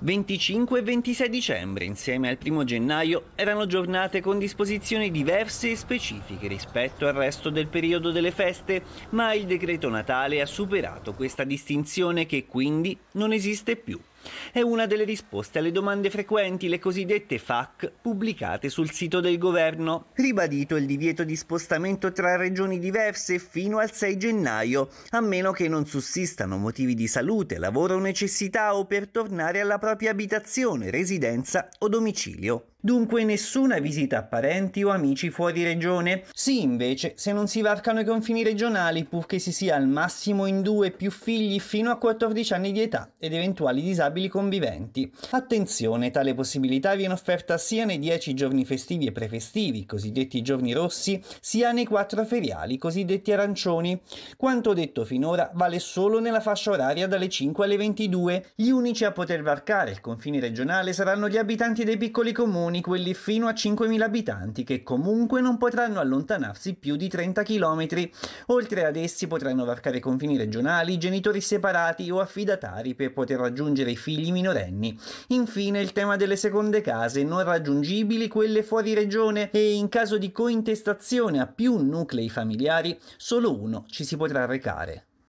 25 e 26 dicembre, insieme al 1 gennaio, erano giornate con disposizioni diverse e specifiche rispetto al resto del periodo delle feste, ma il decreto Natale ha superato questa distinzione che quindi non esiste più. È una delle risposte alle domande frequenti, le cosiddette FAC, pubblicate sul sito del governo. Ribadito il divieto di spostamento tra regioni diverse fino al 6 gennaio, a meno che non sussistano motivi di salute, lavoro o necessità o per tornare alla propria abitazione, residenza o domicilio. Dunque nessuna visita a parenti o amici fuori regione? Sì, invece, se non si varcano i confini regionali, purché si sia al massimo in due più figli fino a 14 anni di età ed eventuali disabili conviventi. Attenzione, tale possibilità viene offerta sia nei 10 giorni festivi e prefestivi, cosiddetti giorni rossi, sia nei 4 feriali, cosiddetti arancioni. Quanto detto finora vale solo nella fascia oraria dalle 5 alle 22. Gli unici a poter varcare il confine regionale saranno gli abitanti dei piccoli comuni comuni, quelli fino a 5.000 abitanti, che comunque non potranno allontanarsi più di 30 km. Oltre ad essi potranno varcare confini regionali, genitori separati o affidatari per poter raggiungere i figli minorenni. Infine il tema delle seconde case, non raggiungibili quelle fuori regione e in caso di cointestazione a più nuclei familiari, solo uno ci si potrà recare.